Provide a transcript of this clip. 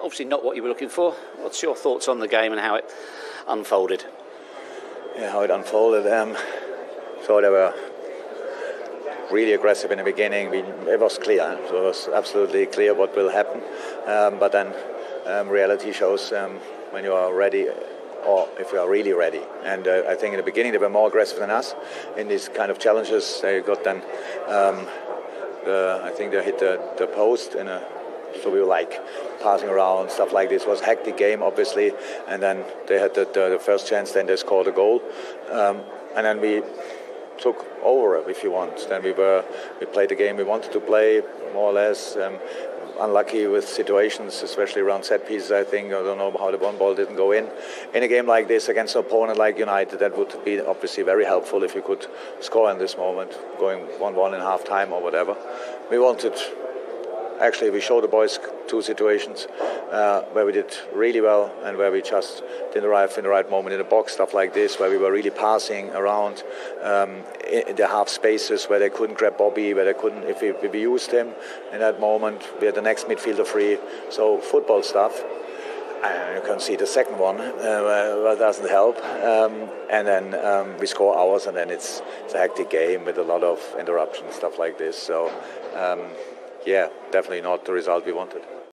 Obviously, not what you were looking for. What's your thoughts on the game and how it unfolded? Yeah, how it unfolded. Um, so they were really aggressive in the beginning. We, it was clear. It was absolutely clear what will happen. Um, but then um, reality shows um, when you are ready or if you are really ready. And uh, I think in the beginning they were more aggressive than us in these kind of challenges. They got then, um, the, I think they hit the, the post in a so we were like passing around stuff like this. It was a hectic game, obviously, and then they had the, the, the first chance. Then they scored a goal, um, and then we took over, if you want. Then we were we played the game we wanted to play, more or less. Um, unlucky with situations, especially around set pieces. I think I don't know how the one ball didn't go in. In a game like this against an opponent like United, that would be obviously very helpful if you could score in this moment, going one-one in half time or whatever. We wanted actually we showed the boys two situations uh, where we did really well and where we just didn't arrive in the right moment in the box, stuff like this, where we were really passing around um, in the half spaces where they couldn't grab Bobby, where they couldn't, if we, if we used him in that moment, we had the next midfielder free. So football stuff. And you can see the second one uh, doesn't help, um, and then um, we score ours, and then it's, it's a hectic game with a lot of interruptions, stuff like this. So um, yeah, definitely not the result we wanted.